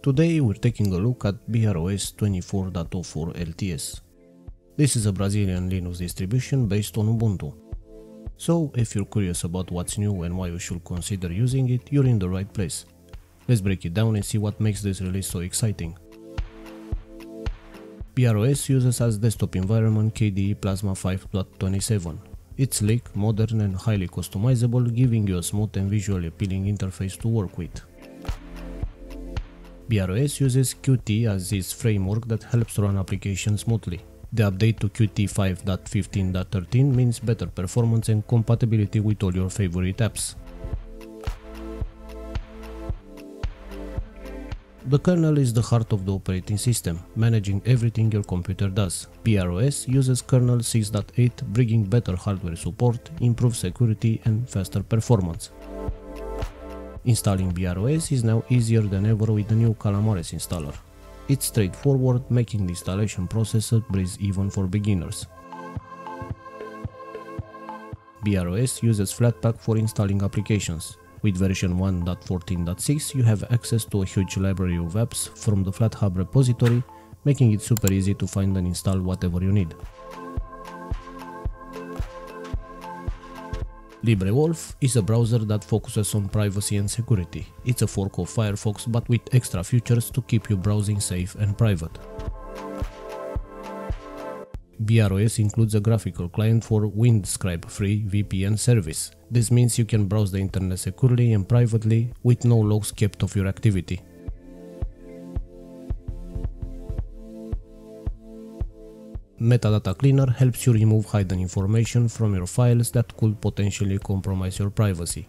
Today we're taking a look at Br OS 24.04 LTS. This is a Brazilian Linux distribution based on Ubuntu. So if you're curious about what's new and why you should consider using it, you're in the right place. Let's break it down and see what makes this release so exciting. Br OS uses as desktop environment KDE Plasma 5.27. It's sleek, modern and highly customizable, giving you a smooth and visually appealing interface to work with. Br OS uses Qt as its framework that helps run applications smoothly. The update to Qt 5.15.13 means better performance and compatibility with all your favorite apps. The kernel is the heart of the operating system, managing everything your computer does. Br OS uses kernel 6.8, bringing better hardware support, improved security and faster performance. Installing Br OS is now easier than ever with the new Calamares installer. It's straightforward, making the installation process a breeze even for beginners. Br OS uses Flatpak for installing applications. With version 1.14.6 you have access to a huge library of apps from the FlatHub repository, making it super easy to find and install whatever you need. LibreWolf is a browser that focuses on privacy and security. It's a fork of Firefox but with extra features to keep your browsing safe and private. Br OS includes a graphical client for Windscribe free VPN service. This means you can browse the internet securely and privately with no logs kept of your activity. Metadata Cleaner helps you remove hidden information from your files that could potentially compromise your privacy.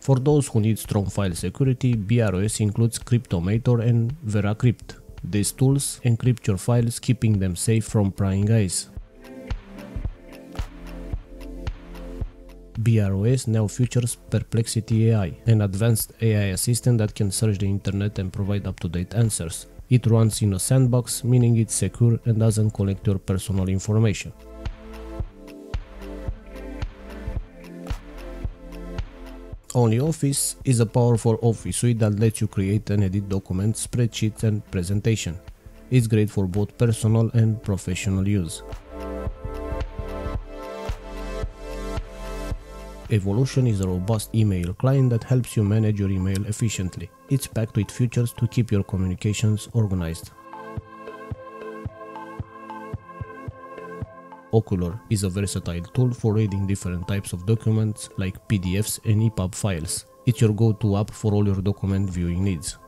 For those who need strong file security, Br OS includes Cryptomator and VeraCrypt. These tools encrypt your files, keeping them safe from prying eyes. Br OS now features Perplexity AI, an advanced AI assistant that can search the internet and provide up-to-date answers. It runs in a sandbox, meaning it's secure and doesn't collect your personal information. OnlyOffice is a powerful office suite that lets you create and edit documents, spreadsheets and presentation. It's great for both personal and professional use. Evolution is a robust email client that helps you manage your email efficiently. It's packed with features to keep your communications organized. Okular is a versatile tool for reading different types of documents like PDFs and EPUB files. It's your go-to app for all your document viewing needs.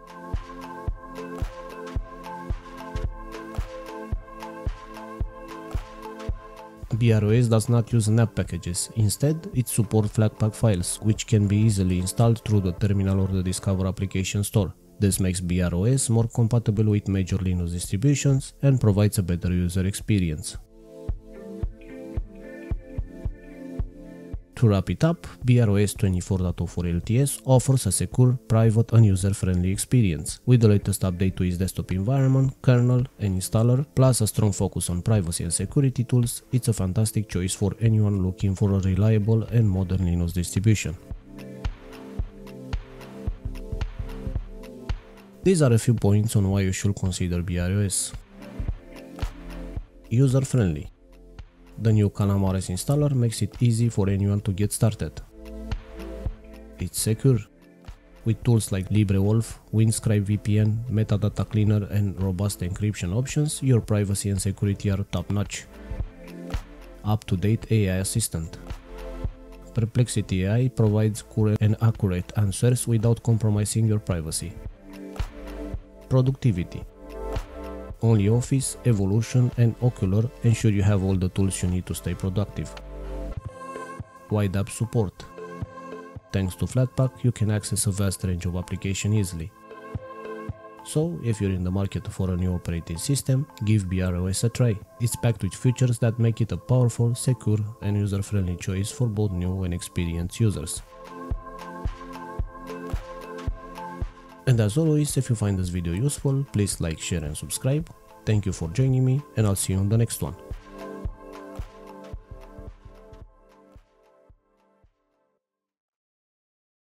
Br OS does not use Snap packages. Instead, it supports Flatpak files, which can be easily installed through the terminal or the Discover application store. This makes Br OS more compatible with major Linux distributions and provides a better user experience. To wrap it up, Br OS 24.04 LTS offers a secure, private and user-friendly experience. With the latest update to its desktop environment, kernel and installer, plus a strong focus on privacy and security tools, it's a fantastic choice for anyone looking for a reliable and modern Linux distribution. These are a few points on why you should consider Br OS. User-friendly the new Calamares installer makes it easy for anyone to get started. It's secure. With tools like LibreWolf, Windscribe VPN, Metadata Cleaner and robust encryption options, your privacy and security are top-notch. Up-to-date AI assistant. Perplexity AI provides current and accurate answers without compromising your privacy. Productivity. OnlyOffice, Evolution and Okular ensure you have all the tools you need to stay productive. Wide app support. Thanks to Flatpak, you can access a vast range of applications easily. So, if you're in the market for a new operating system, give Br OS a try. It's packed with features that make it a powerful, secure and user-friendly choice for both new and experienced users. And as always, if you find this video useful, please like, share and subscribe. Thank you for joining me and I'll see you on the next one.